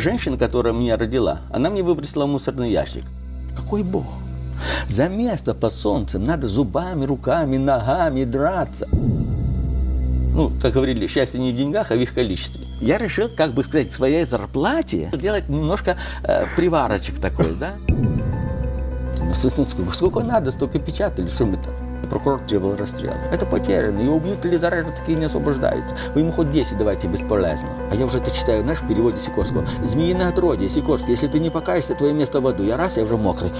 Женщина, которая меня родила, она мне выбросила мусорный ящик. Какой Бог? За место под солнцем надо зубами, руками, ногами драться. Ну, как говорили, счастье не в деньгах, а в их количестве. Я решил, как бы сказать, своей зарплате делать немножко э, приварочек такой, да. Ну, сколько, сколько надо, столько печатали, что мы там. Прокурор требовал расстрела. Это потеряно. Его убьют или заранее такие не освобождаются. Вы ему хоть 10 давайте бесполезно. А я уже это читаю, знаешь, в переводе Сикорского. Змеиное отродье, Сикорский, если ты не покаешься, твое место в аду. Я раз, я уже мокрый.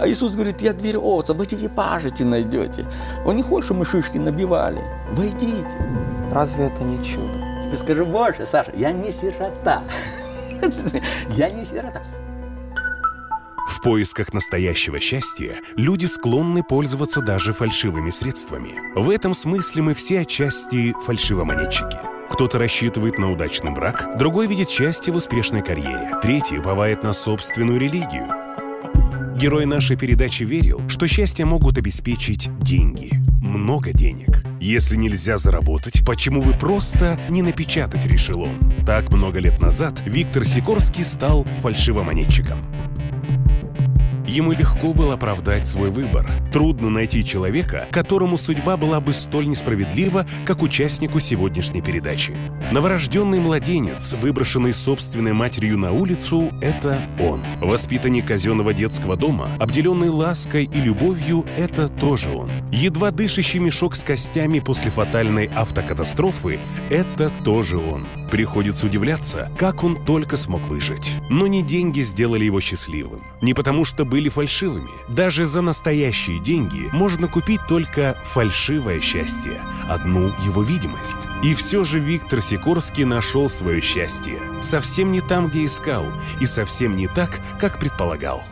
А Иисус говорит, я дверь овца, войдите, пажите найдете. Он не хочет, чтобы мы шишки набивали. Войдите. Разве это не чудо? Тебе скажу больше, Саша, я не сирота. Я не сирота. В поисках настоящего счастья люди склонны пользоваться даже фальшивыми средствами. В этом смысле мы все отчасти фальшивомонетчики. Кто-то рассчитывает на удачный брак, другой видит счастье в успешной карьере, третий уповает на собственную религию. Герой нашей передачи верил, что счастье могут обеспечить деньги. Много денег. Если нельзя заработать, почему бы просто не напечатать, решил он. Так много лет назад Виктор Сикорский стал фальшивомонетчиком. Ему легко было оправдать свой выбор. Трудно найти человека, которому судьба была бы столь несправедлива, как участнику сегодняшней передачи. Новорожденный младенец, выброшенный собственной матерью на улицу, это он. Воспитанник казенного детского дома, обделенный лаской и любовью, это тоже он. Едва дышащий мешок с костями после фатальной автокатастрофы, это тоже он. Приходится удивляться, как он только смог выжить. Но не деньги сделали его счастливым. Не потому что были фальшивыми. Даже за настоящие деньги можно купить только фальшивое счастье, одну его видимость. И все же Виктор Сикорский нашел свое счастье. Совсем не там, где искал, и совсем не так, как предполагал.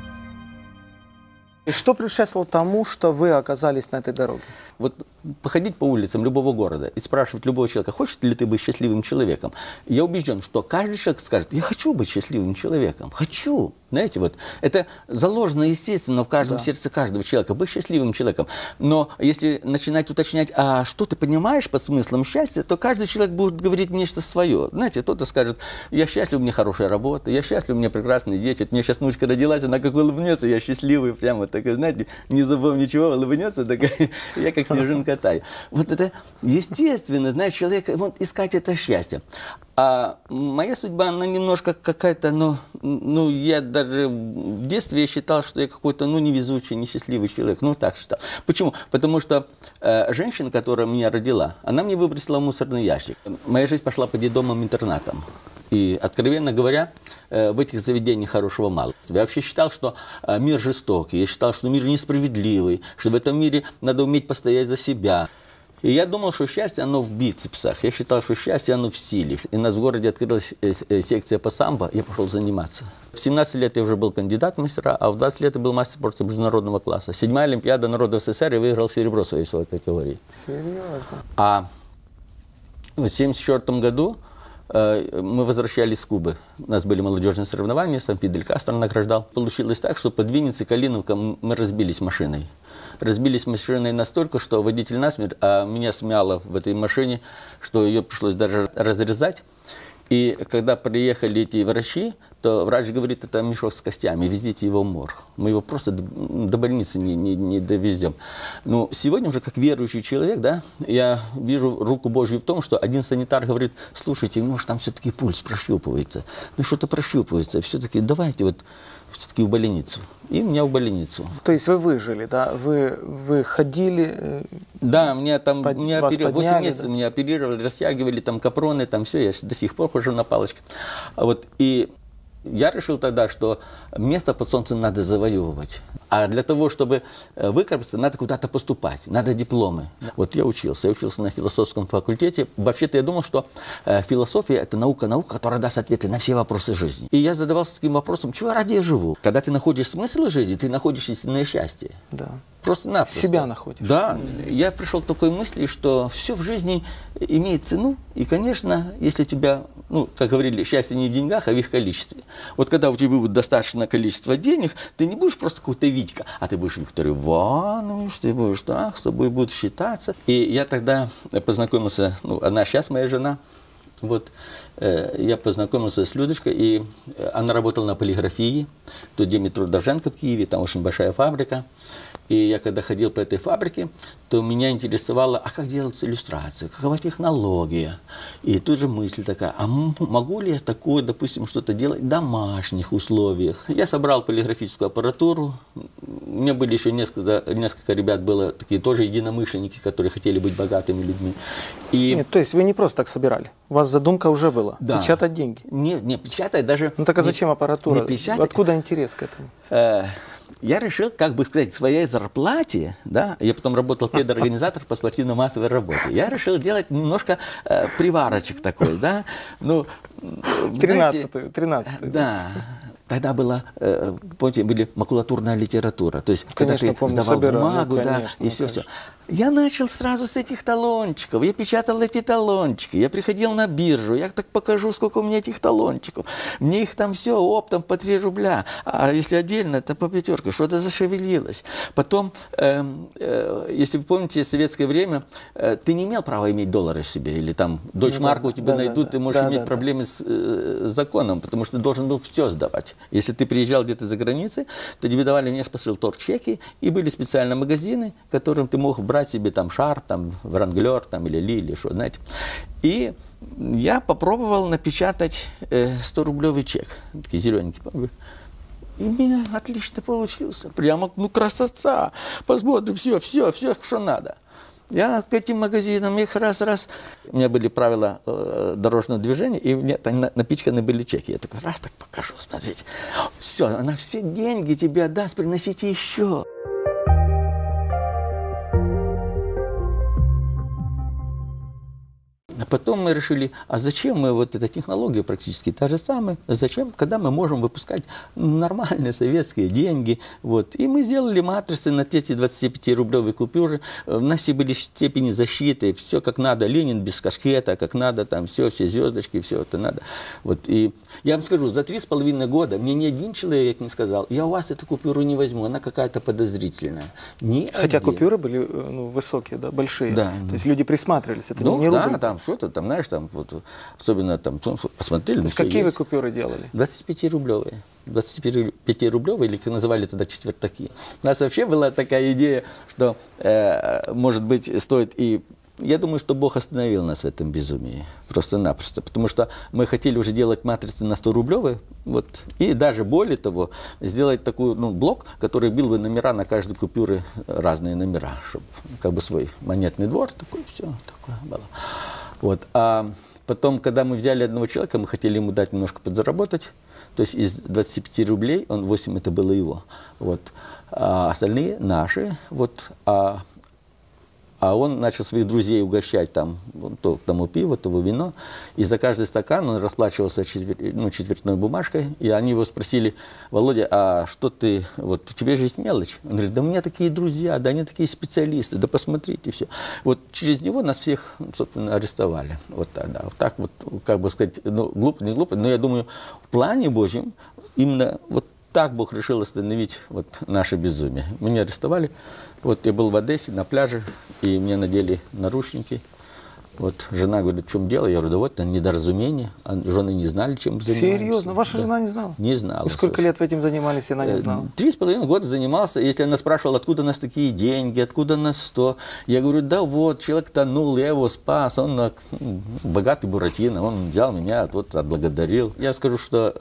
И что предшествовало тому, что вы оказались на этой дороге? Вот походить по улицам любого города и спрашивать любого человека, хочешь ли ты быть счастливым человеком, я убежден, что каждый человек скажет, я хочу быть счастливым человеком, хочу. Знаете, вот это заложено, естественно, в каждом да. сердце каждого человека, быть счастливым человеком. Но если начинать уточнять, а что ты понимаешь под смыслом счастья, то каждый человек будет говорить нечто свое. Знаете, кто-то скажет, я счастлив, у меня хорошая работа, я счастлив, у меня прекрасные дети, вот у меня сейчас внучка родилась, она как улыбнется, я счастливый, прямо такой, знаете, не забыл ничего, улыбнется, такая, я как снежинка таю. Вот это естественно, знаешь, человек, вот искать это счастье. А моя судьба, она немножко какая-то, ну, ну, я даже в детстве я считал, что я какой-то, ну, невезучий, несчастливый человек. Ну, так считал. Почему? Потому что э, женщина, которая меня родила, она мне выбросила в мусорный ящик. Моя жизнь пошла по детдомам-интернатам. И, откровенно говоря, э, в этих заведениях хорошего мало. Я вообще считал, что э, мир жестокий, я считал, что мир несправедливый, что в этом мире надо уметь постоять за себя. И я думал, что счастье, оно в бицепсах. Я считал, что счастье, оно в силе. И у нас в городе открылась э, секция по самбо, я пошел заниматься. В 17 лет я уже был кандидат в мастера, а в 20 лет я был мастер спорта международного класса. Седьмая Олимпиада народов СССР и выиграл серебро в своей весовой категории. Серьезно? А в 1974 году мы возвращались с Кубы. У нас были молодежные соревнования, сам Фидель Кастро награждал. Получилось так, что под Винницей, Калиновка мы разбились машиной. Разбились машиной настолько, что водитель насмерть, а меня смяло в этой машине, что ее пришлось даже разрезать. И когда приехали эти врачи, то врач говорит, это мешок с костями, везите его в морг. Мы его просто до больницы не, не, не довезем. Но сегодня уже как верующий человек, да, я вижу руку Божью в том, что один санитар говорит, слушайте, может там все-таки пульс прощупывается. Ну что-то прощупывается, все-таки давайте вот все-таки в больницу. И меня в больницу. То есть вы выжили, да? Вы, вы ходили? Э, да, меня там под, меня опери... подняли, 8 месяцев да? меня оперировали, растягивали там капроны, там все, я до сих пор хожу на палочке. А вот, и я решил тогда, что место под солнцем надо завоевывать. А для того, чтобы э, выкарабкаться, надо куда-то поступать, надо дипломы. Вот я учился, я учился на философском факультете. Вообще-то я думал, что э, философия – это наука, наука, которая даст ответы на все вопросы жизни. И я задавался таким вопросом, чего ради я живу? Когда ты находишь смысл жизни, ты находишь истинное счастье. Да. Просто-напросто. Себя находишь. Да. Я пришел к такой мысли, что все в жизни имеет цену. И, конечно, если тебя, ну, как говорили, счастье не в деньгах, а в их количестве. Вот когда у тебя будет достаточное количество денег, ты не будешь просто какой-то Витька, а ты будешь Виктор Иванович, ты будешь так, с тобой будут считаться. И я тогда познакомился, ну, она сейчас моя жена, вот. э, я познакомился с Людочкой, и она работала на полиграфии, тут где метро Довженко в Киеве, там очень большая фабрика. И я когда ходил по этой фабрике, то меня интересовало, а как делается иллюстрация, какова технология. И тут же мысль такая, а могу ли я такое, допустим, что-то делать в домашних условиях? Я собрал полиграфическую аппаратуру, у меня были еще несколько, несколько ребят, было такие тоже единомышленники, которые хотели быть богатыми людьми. И... Нет, то есть вы не просто так собирали, у вас задумка уже была, да. печатать деньги. Нет, не печатать даже... Ну так а зачем аппаратура? Не печатать. Откуда интерес к этому? Э, я решил, как бы сказать, своей зарплате, да, я потом работал педорганизатор по спортивно-массовой работе, я решил делать немножко э, приварочек такой, да, ну, 13 13 Да, Тогда была, э, помните, были макулатурная литература. То есть, конечно, когда ты помню, сдавал собирал, бумагу, ну, конечно, да, и все, все. Я начал сразу с этих талончиков. Я печатал эти талончики. Я приходил на биржу. Я так покажу, сколько у меня этих талончиков. Мне их там все оптом по 3 рубля. А если отдельно, то по пятерке. Что-то зашевелилось. Потом, э, э, если вы помните, в советское время э, ты не имел права иметь доллары в себе. Или там дочь-марку ну, да, у тебя да, найдут, да, ты можешь да, иметь да, проблемы да. с э, законом, потому что ты должен был все сдавать. Если ты приезжал где-то за границей, то тебе давали внешпосыл торчеки, и были специальные магазины, которым ты мог брать брать себе там шар, там вранглер, там или ли, или что, знаете. И я попробовал напечатать э, 100-рублевый чек, такие зелененький, и меня отлично получился. Прямо, ну, красота. Посмотрим, все, все, все, что надо. Я к этим магазинам их раз-раз... У меня были правила э, дорожного движения, и мне там напичканы были чеки. Я такой раз так покажу, смотрите. Все, она все деньги тебе отдаст, приносите еще. Потом мы решили, а зачем мы, вот эта технология практически та же самая, зачем, когда мы можем выпускать нормальные советские деньги. Вот. И мы сделали матрицы на эти 25-рублевые купюры, у нас все были степени защиты, все как надо, Ленин без кашкета, как надо, там все, все звездочки, все это надо. Вот. И я вам скажу, за три с половиной года мне ни один человек не сказал, я у вас эту купюру не возьму, она какая-то подозрительная. Ни Хотя один. купюры были э, ну, высокие, да, большие. Да. То есть люди присматривались, это ну, не да, рубль. там что-то там, знаешь, там, вот, особенно там, ну, посмотрели. То есть какие есть. вы купюры делали? 25-рублевые. 25-рублевые, или как называли тогда четвертаки. У нас вообще была такая идея, что, э, может быть, стоит и я думаю, что Бог остановил нас в этом безумии. Просто-напросто. Потому что мы хотели уже делать матрицы на 100 рублевые. Вот, и даже более того, сделать такой ну, блок, который бил бы номера на каждой купюре разные номера. Чтобы как бы свой монетный двор. Такой все такое было. Вот. А потом, когда мы взяли одного человека, мы хотели ему дать немножко подзаработать. То есть из 25 рублей, он 8 это было его. Вот. А остальные наши. Вот. А а он начал своих друзей угощать там, то тому пиво, того вино. И за каждый стакан он расплачивался четвер... ну, четвертной бумажкой. И они его спросили, Володя, а что ты, вот у тебя же есть мелочь? Он говорит, да у меня такие друзья, да они такие специалисты, да посмотрите, все. Вот через него нас всех, собственно, арестовали. Вот так, да. Вот так вот, как бы сказать, ну, глупо, не глупо, но я думаю, в плане Божьем именно вот так Бог решил остановить вот наше безумие. Меня арестовали. Вот я был в Одессе на пляже, и мне надели наручники. Вот жена говорит, в чем дело? Я говорю, да вот недоразумение. А жены не знали, чем занимались. Серьезно? Ваша да. жена не знала? Не знала. И сколько лет в этим занимались, она не э, знала? Три с половиной года занимался. Если она спрашивала, откуда у нас такие деньги, откуда у нас что, я говорю, да вот, человек тонул, я его спас, он богатый Буратино, он взял меня, вот отблагодарил. Я скажу, что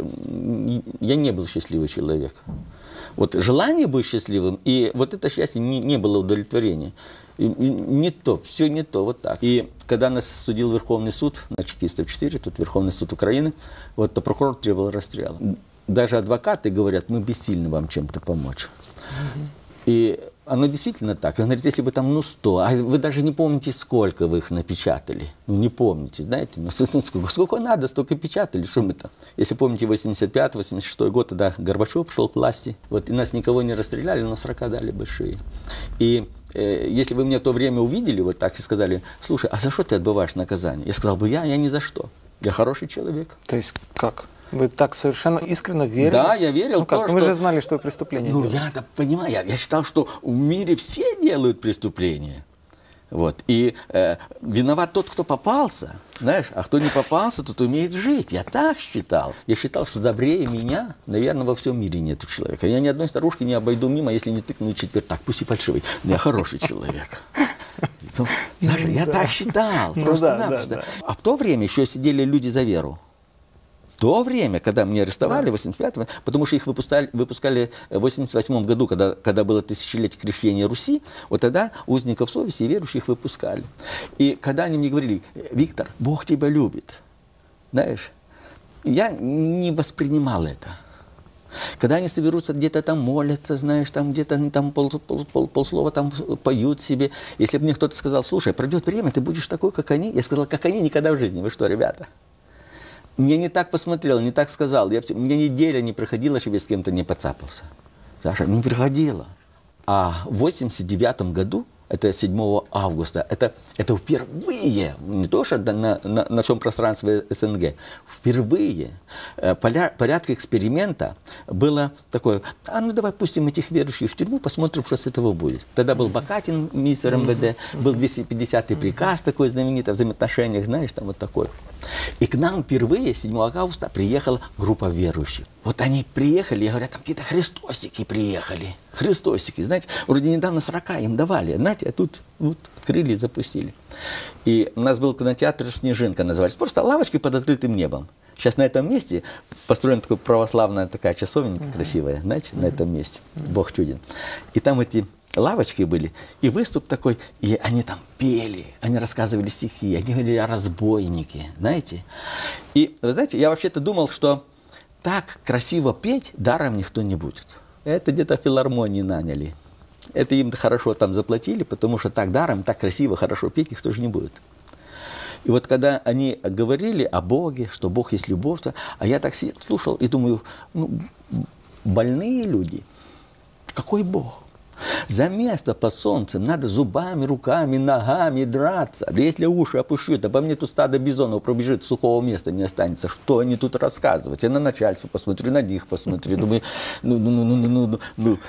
я не был счастливый человек. Вот желание быть счастливым, и вот это счастье не, не было удовлетворения. И, и не то, все не то, вот так. И когда нас судил Верховный суд на чекистов 4, тут Верховный суд Украины, вот то прокурор требовал расстрела. Даже адвокаты говорят, мы бессильны вам чем-то помочь. И оно действительно так. Он говорит, если бы там, ну, 100, а вы даже не помните, сколько вы их напечатали. Ну, не помните, знаете, ну, сколько, сколько надо, столько печатали, что мы там. Если помните, 85-86 год, тогда Горбачев пришел к власти, вот, и нас никого не расстреляли, но 40 дали большие. И э, если вы меня в то время увидели вот так и сказали, слушай, а за что ты отбываешь наказание? Я сказал бы, я, я ни за что. Я хороший человек. То есть как? Вы так совершенно искренне верили? Да, я верил. Ну, как? То, что... Мы же знали, что вы преступление Ну, я да, понимаю, я, я считал, что в мире все делают преступления. Вот. И э, виноват тот, кто попался, знаешь, а кто не попался, тот умеет жить. Я так считал. Я считал, что добрее меня, наверное, во всем мире нет человека. Я ни одной старушки не обойду мимо, если не тыкну четвертак, пусть и фальшивый, но я хороший человек. Саша, я так считал, Ну просто-напросто. А в то время еще сидели люди за веру. В то время, когда меня арестовали, в 85-м, потому что их выпускали, выпускали в 88 году, когда, когда было тысячелетие крещения Руси, вот тогда узников совести и верующих выпускали. И когда они мне говорили, Виктор, Бог тебя любит, знаешь, я не воспринимал это. Когда они соберутся, где-то там молятся, знаешь, там где-то там пол, пол, пол, полслова там поют себе. Если бы мне кто-то сказал, слушай, пройдет время, ты будешь такой, как они. Я сказал, как они, никогда в жизни. Вы что, ребята? Мне не так посмотрел, не так сказал. Я, мне неделя не проходила, чтобы я с кем-то не подцапался. Саша, не приходила. А в 89 году, это 7 августа, это, это впервые, не то что на, на, на всем пространстве СНГ, впервые э, поля, порядке эксперимента было такое, а ну давай пустим этих верующих в тюрьму, посмотрим, что с этого будет. Тогда был Бакатин, министр МВД, был 250-й приказ такой знаменитый о взаимоотношениях, знаешь, там вот такой. И к нам впервые 7 августа приехала группа верующих. Вот они приехали, и говорят, там какие-то христосики приехали. Христосики, знаете, вроде недавно 40 им давали, знаете, а тут вот открыли и запустили. И у нас был кинотеатр «Снежинка» назывались, просто лавочки под открытым небом. Сейчас на этом месте построена такая православная такая часовенька красивая, знаете, на этом месте. Бог чуден. И там эти лавочки были, и выступ такой, и они там пели, они рассказывали стихи, они говорили о разбойнике, знаете. И, вы знаете, я вообще-то думал, что так красиво петь даром никто не будет. Это где-то филармонии наняли. Это им хорошо там заплатили, потому что так даром, так красиво, хорошо петь никто же не будет. И вот когда они говорили о Боге, что Бог есть любовь, то, а я так слушал и думаю, ну, больные люди, какой Бог? За место под солнцем надо зубами, руками, ногами драться. Да если уши опущу, то по мне тут стадо бизонов пробежит, сухого места не останется. Что они тут рассказывать? Я на начальство посмотрю, на них посмотрю. Думаю, ну, ну, ну, ну, ну, ну, ну.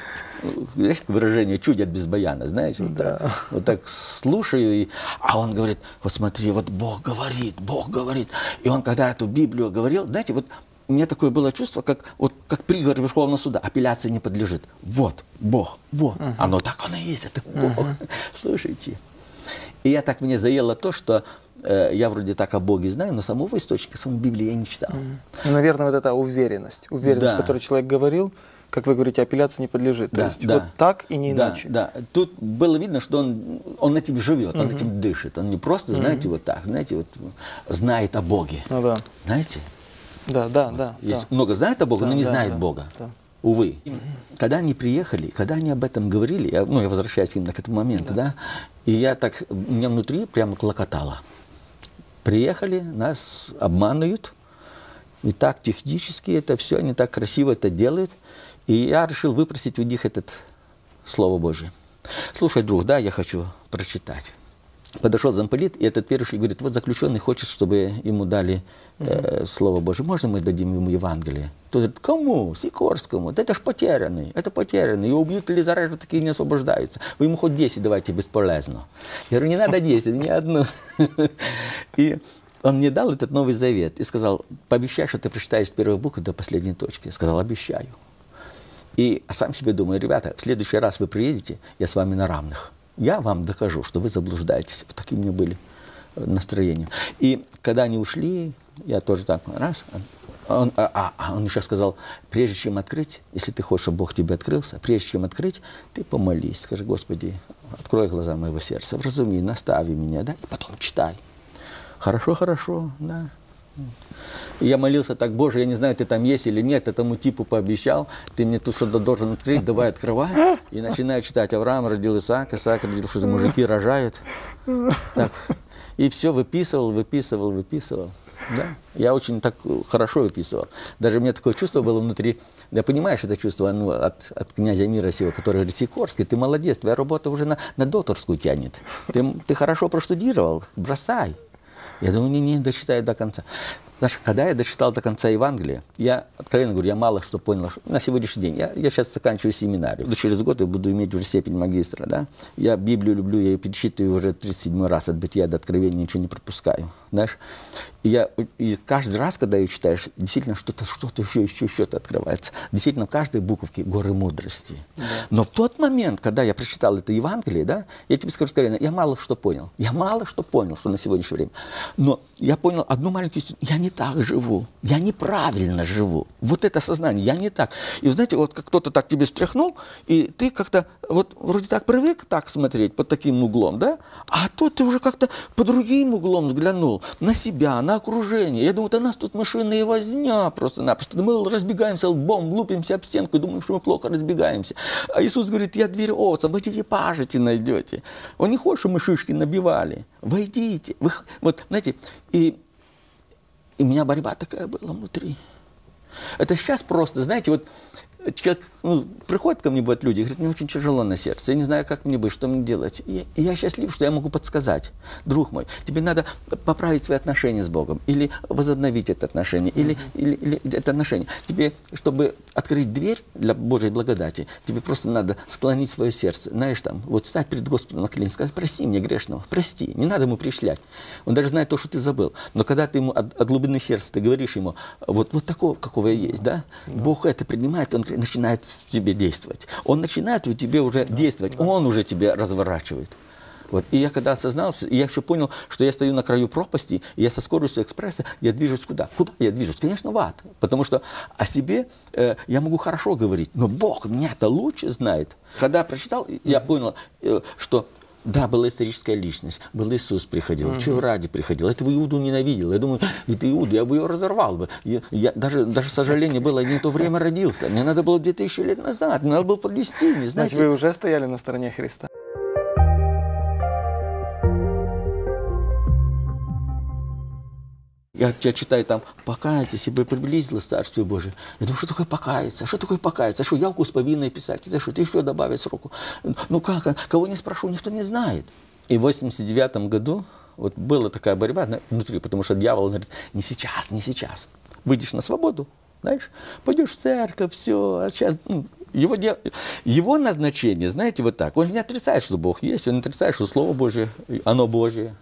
Есть выражение «чудят без баяна», знаете? Вот, да. так, вот так слушаю, и, а он говорит, вот смотри, вот Бог говорит, Бог говорит. И он, когда эту Библию говорил, знаете, вот у меня такое было чувство, как, вот, как приговор Верховного суда. Апелляции не подлежит. Вот, Бог, вот. Uh-huh. Оно так оно и есть, это Бог. Uh-huh. Слушайте. И я так мне заело то, что э, я вроде так о Боге знаю, но самого источника, самой Библии я не читал. Uh-huh. Ну, наверное, вот эта уверенность. Уверенность, да. которую человек говорил, как вы говорите, апелляции не подлежит. Да, То есть да. вот так и не да, иначе. Да, тут было видно, что он, он этим живет, он uh-huh. этим дышит. Он не просто, знаете, uh-huh. вот так, знаете, вот знает о Боге. Ну да. Знаете? Да, да, да. Есть да. много знает о Боге, да, но не да, знает да, Бога. Да. Увы. Когда они приехали, когда они об этом говорили, я, ну, я возвращаюсь именно к этому моменту, да. да, и я так, меня внутри прямо клокотало. Приехали, нас обманывают, и так технически это все, они так красиво это делают, и я решил выпросить у них этот Слово Божие. Слушай, друг, да, я хочу прочитать. Подошел замполит, и этот верующий говорит, вот заключенный хочет, чтобы ему дали э, Слово Божие. Можно мы дадим ему Евангелие? Тот говорит, кому? Сикорскому. Да это ж потерянный, это потерянный. Его убьют или зарежут, такие не освобождаются. Вы ему хоть 10 давайте, бесполезно. Я говорю, не надо 10, ни одну. И он мне дал этот Новый Завет и сказал, пообещай, что ты прочитаешь с первой буквы до последней точки. Я сказал, обещаю. И сам себе думаю, ребята, в следующий раз вы приедете, я с вами на равных я вам докажу, что вы заблуждаетесь. Вот такие у меня были настроения. И когда они ушли, я тоже так, раз, он, а, а, он еще сказал, прежде чем открыть, если ты хочешь, чтобы Бог тебе открылся, прежде чем открыть, ты помолись, скажи, Господи, открой глаза моего сердца, вразуми, настави меня, да, и потом читай. Хорошо, хорошо, да. Я молился так, Боже, я не знаю, ты там есть или нет, этому типу пообещал, ты мне тут что-то должен открыть, давай открывай. И начинаю читать, Авраам родил Исаак, Исаак родил, что мужики рожают. Так. И все выписывал, выписывал, выписывал. Да? Я очень так хорошо выписывал. Даже у меня такое чувство было внутри, я понимаешь это чувство ну, от, от князя мира сего, который говорит, Сикорский, ты молодец, твоя работа уже на, на докторскую тянет. Ты, ты хорошо проштудировал, бросай. Я думаю, не, не, дочитаю до конца. Знаешь, когда я дочитал до конца Евангелия, я, откровенно говорю, я мало что понял на сегодняшний день. Я, я сейчас заканчиваю семинарию. Через год я буду иметь уже степень магистра. Да? Я Библию люблю, я ее перечитываю уже 37 раз, от бытия до откровения ничего не пропускаю. Знаешь? И, я, и каждый раз, когда ее читаешь, действительно что-то что-то еще, еще, еще-то открывается. Действительно, в каждой буковке горы мудрости. Да. Но в тот момент, когда я прочитал это Евангелие, да, я тебе скажу скорее, я мало что понял. Я мало что понял, что на сегодняшнее время. Но я понял одну маленькую истину. Я не так живу. Я неправильно живу. Вот это сознание. Я не так. И знаете, вот как кто-то так тебе стряхнул, и ты как-то вот вроде так привык так смотреть под таким углом, да? А то ты уже как-то по другим углом взглянул на себя, на окружение. Я думаю, это нас тут машинная возня просто-напросто. Мы разбегаемся лбом, лупимся об стенку и думаем, что мы плохо разбегаемся. А Иисус говорит, я дверь овца, войдите, пажите найдете. Он не хочет, чтобы мы шишки набивали. Войдите. Вы, вот, знаете, и, и у меня борьба такая была внутри. Это сейчас просто, знаете, вот человек, ну, приходят ко мне бывают люди, говорят, мне очень тяжело на сердце, я не знаю, как мне быть, что мне делать. И, и я счастлив, что я могу подсказать. Друг мой, тебе надо поправить свои отношения с Богом, или возобновить это отношение, или, или, или это отношение. Тебе, чтобы открыть дверь для Божьей благодати, тебе просто надо склонить свое сердце. Знаешь, там, вот стать перед Господом на колени, сказать, прости мне грешного, прости, не надо ему пришлять. Он даже знает то, что ты забыл. Но когда ты ему от, от глубины сердца, ты говоришь ему, вот, вот такого, какого я есть, да? да. Бог это принимает, он начинает в тебе действовать. Он начинает в тебе уже да, действовать, да. он уже тебя разворачивает. Вот. И я когда осознался, я еще понял, что я стою на краю пропасти, и я со скоростью экспресса, я движусь куда? Куда я движусь? Конечно, в ад. Потому что о себе э, я могу хорошо говорить, но Бог меня-то лучше знает. Когда я прочитал, я понял, э, что да, была историческая личность. Был Иисус приходил. Угу. Чего ради приходил? Этого Иуду ненавидел. Я думаю, это Иуда, я бы ее разорвал бы. Я, я, даже, даже сожаление было, я не в то время родился. Мне надо было 2000 лет назад. Мне надо было Палестине. Знаете, Значит, вы уже стояли на стороне Христа. Я, я читаю там, покайтесь, ибо приблизилось Царствие Божие. Я думаю, что такое покаяться? Что такое покаяться? Что явку с повинной писать? Это что, ты еще добавить сроку? Ну как, кого не спрошу, никто не знает. И в 89 году вот была такая борьба внутри, потому что дьявол говорит, не сейчас, не сейчас. Выйдешь на свободу, знаешь, пойдешь в церковь, все, а сейчас ну, его, его назначение, знаете, вот так. Он не отрицает, что Бог есть, он не отрицает, что Слово Божие, оно Божие.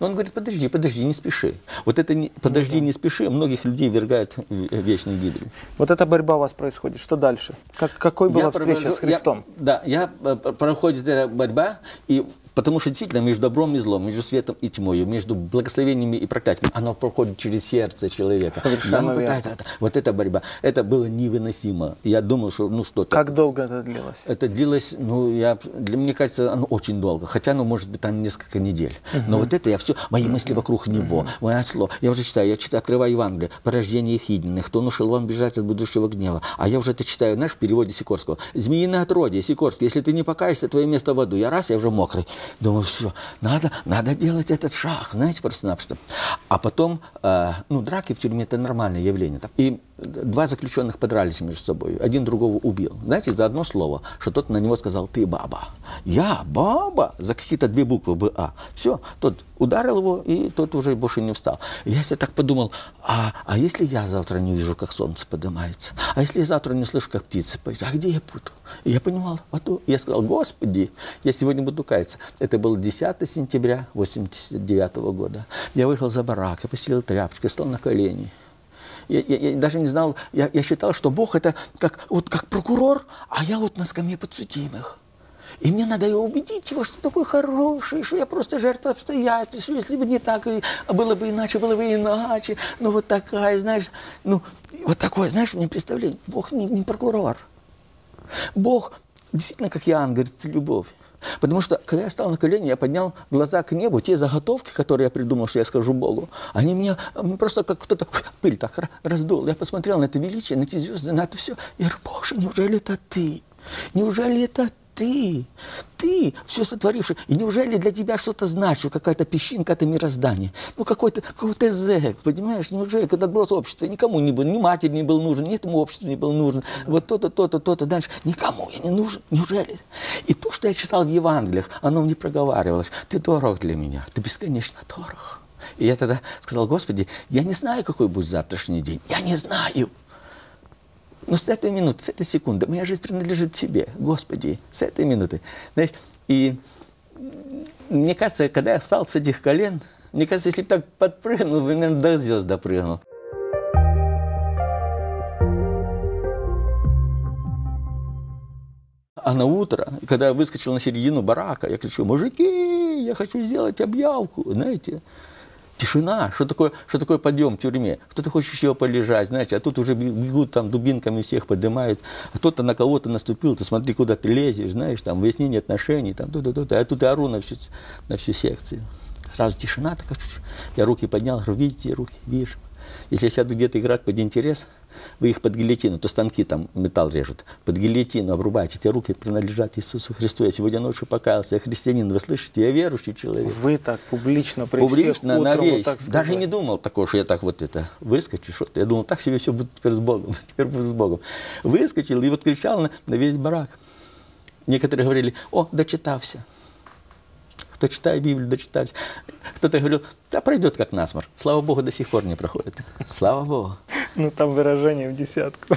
Но он говорит, подожди, подожди, не спеши. Вот это не, подожди, ну, да. не спеши, многих людей вергает в вечной гибели. Вот эта борьба у вас происходит. Что дальше? Как, какой была я встреча провожу, с Христом? Я, да, я, э, проходит эта борьба, и Потому что действительно между добром и злом, между светом и тьмой, между благословениями и проклятиями, оно проходит через сердце человека. Совершенно верно. Это, вот эта борьба, это было невыносимо. Я думал, что ну что-то... Как долго это длилось? Это длилось, ну, я, для, мне кажется, оно очень долго. Хотя, ну, может быть, там несколько недель. Угу. Но вот это я все, мои мысли вокруг него, угу. мое слово. Я уже читаю, я читаю, открываю Евангелие, порождение их кто нашел вам бежать от будущего гнева. А я уже это читаю, знаешь, в переводе Сикорского. Змеиное отродье, Сикорский, если ты не покаешься, твое место в аду. Я раз, я уже мокрый. Думаю, все, надо, надо делать этот шаг, знаете, просто-напросто. А потом, э, ну, драки в тюрьме – это нормальное явление. И два заключенных подрались между собой, один другого убил. Знаете, за одно слово, что тот на него сказал «ты баба». «Я баба?» За какие-то две буквы «БА». Все, тот ударил его, и тот уже больше не встал. Я себе так подумал, а, а если я завтра не вижу, как солнце поднимается? А если я завтра не слышу, как птицы поют? А где я буду? И я понимал, вот, я сказал, Господи, я сегодня буду каяться. Это было 10 сентября 89 года. Я вышел за барак, я постелил тряпочкой, стал на колени я, я, я даже не знал, я, я считал, что Бог это как, вот как прокурор, а я вот на скамье подсудимых. И мне надо его убедить его, что такой хороший, что я просто жертва обстоятельств, что если бы не так, и было бы иначе, было бы иначе. Ну вот такая, знаешь, ну вот такое, знаешь, мне представление. Бог не, не прокурор. Бог действительно, как Иоанн говорит, любовь. Потому что, когда я стал на колени, я поднял глаза к небу, те заготовки, которые я придумал, что я скажу Богу, они меня просто как кто-то пыль так раздул. Я посмотрел на это величие, на эти звезды, на это все. Я говорю, Боже, неужели это ты? Неужели это ты, ты, все сотворивший. И неужели для тебя что-то значит, какая-то песчинка, это мироздание? Ну, какой-то какой зэк, понимаешь? Неужели, когда отброс общества, никому не был, ни матери не был нужен, ни этому обществу не был нужен. Вот то-то, то-то, то-то, дальше. Никому я не нужен. Неужели? И то, что я читал в Евангелиях, оно мне проговаривалось. Ты дорог для меня, ты бесконечно дорог. И я тогда сказал, Господи, я не знаю, какой будет завтрашний день. Я не знаю. Но с этой минуты, с этой секунды моя жизнь принадлежит Тебе, Господи, с этой минуты. Знаешь, и мне кажется, когда я встал с этих колен, мне кажется, если бы так подпрыгнул, бы, наверное, до звезд допрыгнул. А на утро, когда я выскочил на середину барака, я кричу, мужики, я хочу сделать объявку, знаете. Тишина. Что такое, что такое подъем в тюрьме? Кто-то хочет еще полежать, знаете, а тут уже бегут там дубинками всех поднимают, а кто-то на кого-то наступил, ты смотри, куда ты лезешь, знаешь, там выяснение отношений, там, туда, туда, а тут я ору на всю, на всю секцию. Сразу тишина такая, я руки поднял, говорю, видите руки, видишь, если я сяду где-то играть под интерес, вы их под гильотину, то станки там металл режут, под гильотину обрубаете, эти руки принадлежат Иисусу Христу. Я сегодня ночью покаялся, я христианин, вы слышите, я верующий человек. Вы так публично при публично, всех на весь. вот так Даже не думал такого, что я так вот это выскочу, что Я думал, так себе все будет теперь с Богом, теперь будет с Богом. Выскочил и вот кричал на, на весь барак. Некоторые говорили, о, дочитався. Кто читает Библию, дочитався. Кто-то говорил, да пройдет как насморк. Слава Богу, до сих пор не проходит. Слава Богу. Ну, там выражение в десятку.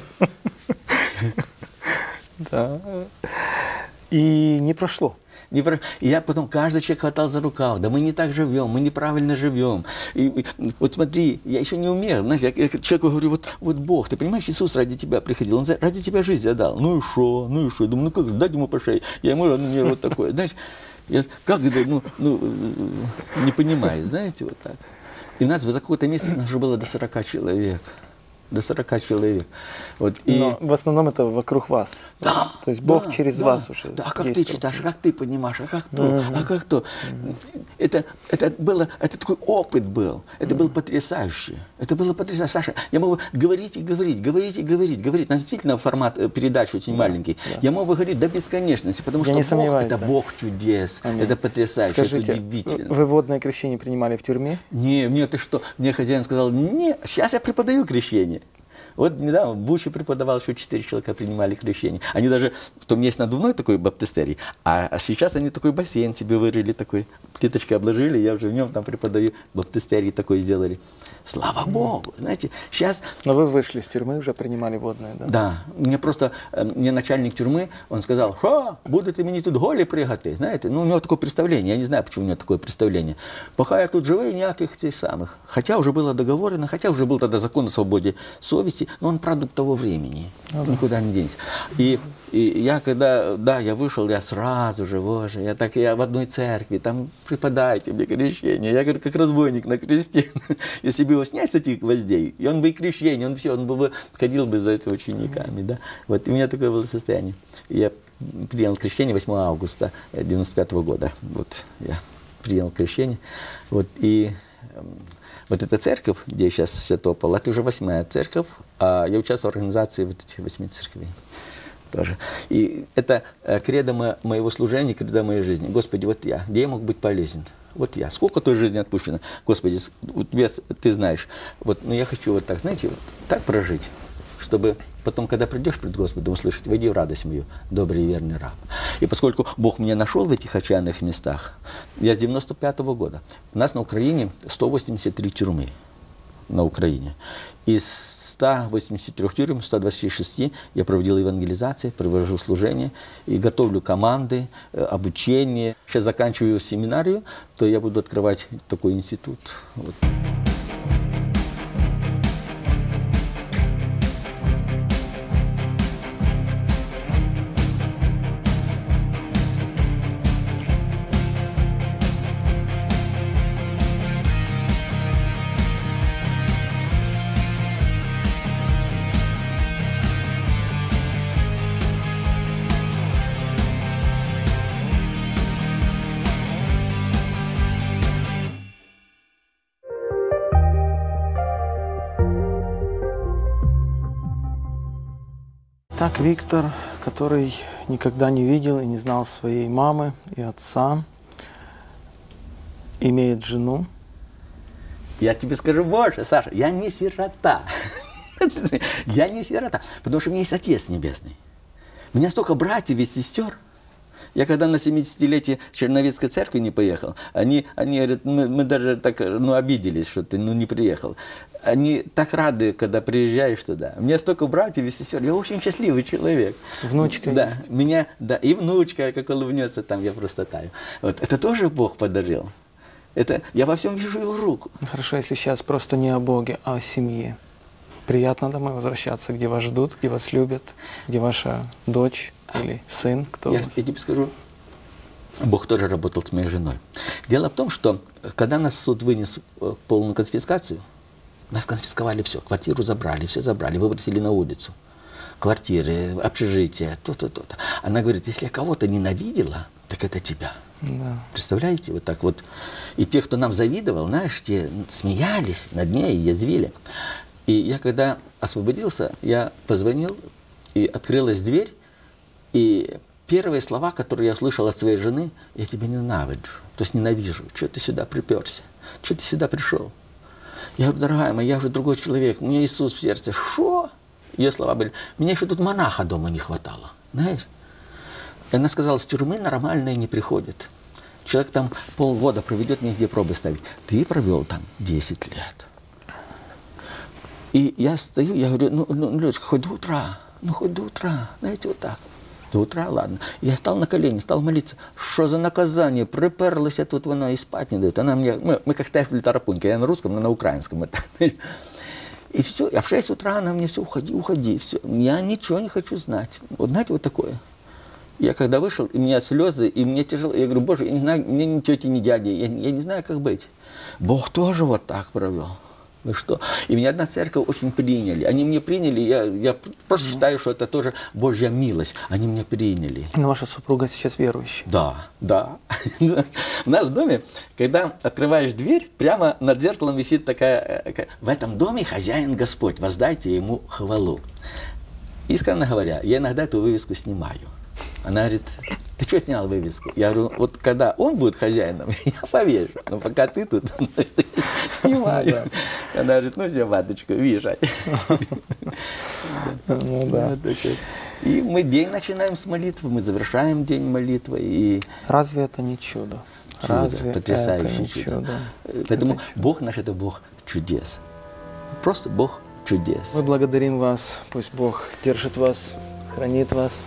Да. И не прошло. Не про- я потом каждый человек хватал за рукав. Да мы не так живем, мы неправильно живем. И, и вот смотри, я еще не умел. Знаешь, я, я человеку говорю, вот, вот Бог, ты понимаешь, Иисус ради тебя приходил, Он за- ради тебя жизнь отдал. Ну и что, ну и что? Я думаю, ну как же, дать ему по шее. Я ему, ну, мне вот такое. Знаешь, я, как это, ну, ну, э, не понимаю, знаете, вот так. И нас за какой-то месяц у нас уже было до 40 человек. До 40 человек. Вот, и... Но в основном это вокруг вас. Да. То есть Бог да, через да, вас уже Да, а как ты читаешь, а как ты понимаешь, а как то, а как то. Это, это было, это такой опыт был. Это было потрясающе. Это было потрясающе. Саша, я мог бы говорить и говорить, говорить и говорить, говорить. Нас действительно формат э, передачи очень маленький. Я мог бы говорить до бесконечности, потому Я что Бог это да. Бог чудес. Аминь. Это потрясающе, Скажите, это удивительно. вы водное крещение принимали в тюрьме? Не, мне ты что? Мне хозяин сказал, не, сейчас я преподаю крещение. Вот недавно в Буче преподавал, еще четыре человека принимали крещение. Они даже, там есть надувной такой баптистерий, а сейчас они такой бассейн себе вырыли, такой плиточкой обложили, я уже в нем там преподаю, баптистерий такой сделали. Слава Богу, знаете, сейчас Но вы вышли из тюрьмы, уже принимали водное, да? Да, мне просто, э, мне начальник тюрьмы, он сказал, що, будете мені тут голі пригати, знаєте, ну у нього таке представление, я не знаю, почему у него такое представление. Пока я тут живий, ніяких тих самих. Хотя уже было договорено, хотя уже был тогда закон о свободе совести, но он продукт того времени, никуда не денется. И, и я когда, да, я вышел, я сразу же, боже, я так, я в одной церкви, там преподайте мне крещение, я говорю, как разбойник на кресте, если бы его снять с этих гвоздей, и он бы и крещение, он все, он бы ходил бы за этими учениками, да. Вот у меня такое было состояние. Я принял крещение 8 августа 95 года, вот я принял крещение, вот и эм, вот эта церковь, где сейчас Святопол, это уже восьмая церковь, а я участвую в организации вот этих восьми церквей тоже. И это э, кредо мо- моего служения, кредо моей жизни. Господи, вот я, где я мог быть полезен? Вот я. Сколько той жизни отпущено? Господи, вес, ты знаешь. Вот, ну я хочу вот так, знаете, вот так прожить, чтобы потом, когда придешь пред Господом, услышать, войди в радость мою, добрый и верный раб. И поскольку Бог меня нашел в этих отчаянных местах, я с 95 года. У нас на Украине 183 тюрьмы на Украине. Из 183 тюрем, 126 я проводил евангелизации, провожу служение и готовлю команды, э, обучение. Сейчас заканчиваю семинарию, то я буду открывать такой институт. Вот. Так, Виктор, который никогда не видел и не знал своей мамы и отца, имеет жену. Я тебе скажу больше, Саша, я не сирота. Я не сирота, потому что у меня есть Отец Небесный. У меня столько братьев и сестер. Я когда на 70-летие Черновецкой церкви не поехал, они, они говорят, мы, мы даже так ну, обиделись, что ты ну, не приехал. Они так рады, когда приезжаешь туда. У меня столько братьев и сестер. Я очень счастливый человек. Внучка Да, есть. меня, да, и внучка, как улыбнется, там я просто таю. Вот, это тоже Бог подарил. Это, я во всем вижу его руку. Хорошо, если сейчас просто не о Боге, а о семье. Приятно домой возвращаться, где вас ждут, где вас любят, где ваша дочь или сын, кто Я, я тебе скажу, Бог тоже работал с моей женой. Дело в том, что когда нас суд вынес э, полную конфискацию, нас конфисковали все, квартиру забрали, все забрали, выбросили на улицу. Квартиры, общежитие, то-то, то-то. Она говорит, если я кого-то ненавидела, так это тебя. Да. Представляете, вот так вот. И те, кто нам завидовал, знаешь, те смеялись над ней, язвили. И я когда освободился, я позвонил, и открылась дверь, и первые слова, которые я услышал от своей жены, я тебя ненавижу, то есть ненавижу. Что ты сюда приперся? Что ты сюда пришел? Я говорю, дорогая моя, я уже другой человек, у меня Иисус в сердце. Что? Ее слова были, мне еще тут монаха дома не хватало, знаешь? И она сказала, с тюрьмы нормальные не приходят. Человек там полгода проведет, нигде пробы ставить. Ты провел там 10 лет. И я стою, я говорю, ну, ну Людочка, хоть до утра, ну хоть до утра, знаете, вот так. До утра, ладно. Я стал на колени, стал молиться. Что за наказание? Приперлась тут вона и спать не дает. Она мне, мы, мы как Стефель Тарапунька, я на русском, но на украинском. Это. И все, а в 6 утра она мне все, уходи, уходи, все. Я ничего не хочу знать. Вот знаете, вот такое. Я когда вышел, и у меня слезы, и мне тяжело. Я говорю, боже, я не знаю, мне ни тети, ни дяди, я, я не знаю, как быть. Бог тоже вот так провел. Вы что? И меня одна церковь очень приняли. Они меня приняли, я, я просто считаю, что это тоже Божья милость. Они меня приняли. Но ваша супруга сейчас верующая. Да, да. В нашем доме, когда открываешь дверь, прямо над зеркалом висит такая... э, В этом доме хозяин Господь, воздайте ему хвалу. Искренне говоря, я иногда эту вывеску снимаю. Она говорит, ты что снял вывеску? Я говорю, вот когда он будет хозяином, я повешу. Но пока ты тут, снимаю. Она говорит, ну все, маточка, вешай. Ну да. И мы день начинаем с молитвы, мы завершаем день молитвой. И Разве это не чудо? чудо, Разве потрясающее это чудо. чудо? Поэтому Это чудо. Бог наш это Бог чудес. Просто Бог чудес. Мы благодарим вас. Пусть Бог держит вас, хранит вас,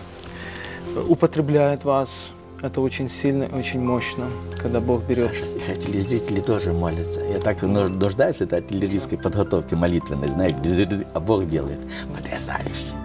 употребляет вас. Это очень сильно, очень мощно, когда Бог берет Саша, и телезрители тоже молятся. Я так ну, нуждаюсь в этой артиллерийской подготовке молитвенной, знаешь, а Бог делает потрясающе.